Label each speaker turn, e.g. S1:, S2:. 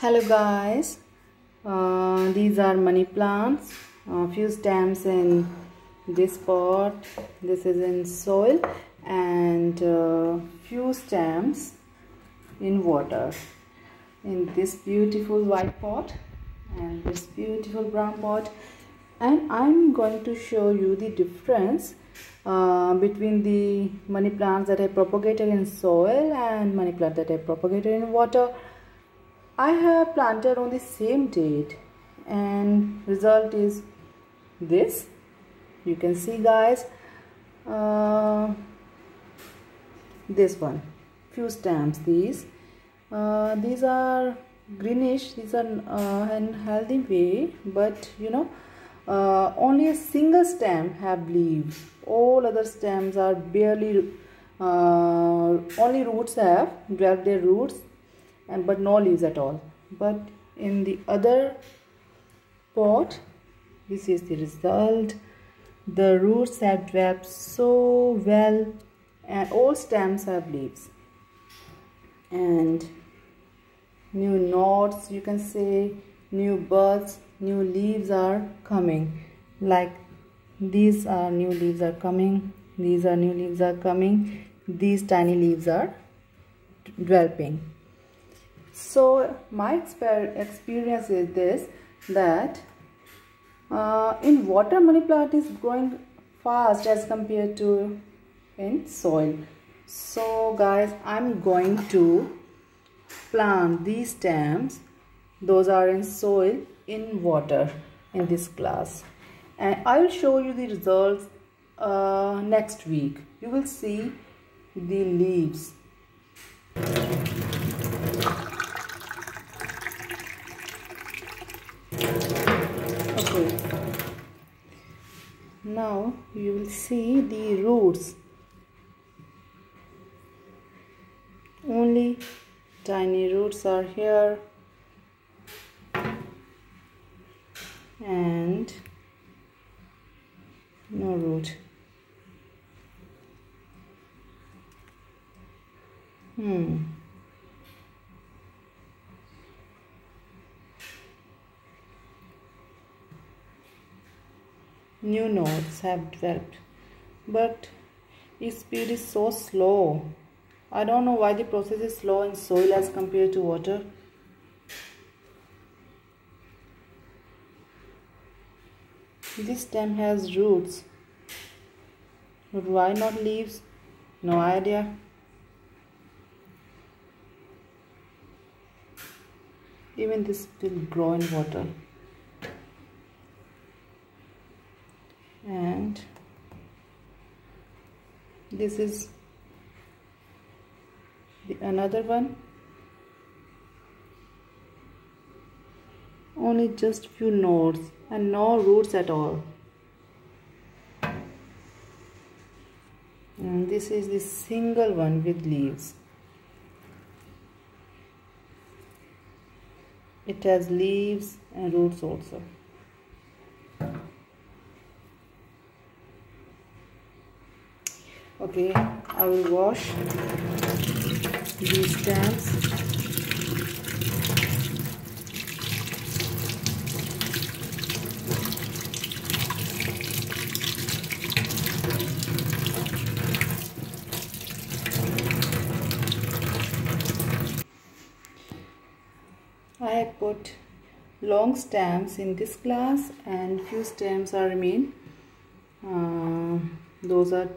S1: hello guys. Uh, these are money plants. A few stems in this pot. This is in soil and uh, few stems in water. In this beautiful white pot and this beautiful brown pot. And I'm going to show you the difference uh, between the money plants that I propagated in soil and money plant that I propagated in water I have planted on the same date and result is this. You can see guys uh, this one few stems these. Uh, these are greenish these are uh, in healthy way but you know uh, only a single stem have leaves. All other stems are barely uh, only roots have developed their roots and but no leaves at all. But in the other pot this is the result. The roots have developed so well and all stems have leaves. And new nodes you can say new buds new leaves are coming. Like these are new leaves are coming these are new leaves are coming these tiny leaves are developing so my experience is this that uh, in water money plant is growing fast as compared to in soil. So guys i'm going to plant these stems. Those are in soil in water in this class. And i will show you the results uh, next week. You will see the leaves now you will see the roots. Only tiny roots are here. And no root. Hmm new nodes have developed. But its speed is so slow. I don't know why the process is slow in soil as compared to water. This stem has roots. But why not leaves? No idea. Even this will grow in water and this is the another one. Only just few nodes and no roots at all. And this is the single one with leaves. It has leaves and roots also okay I will wash these stems I have put long stems in this glass and few stems are remain. Uh, those are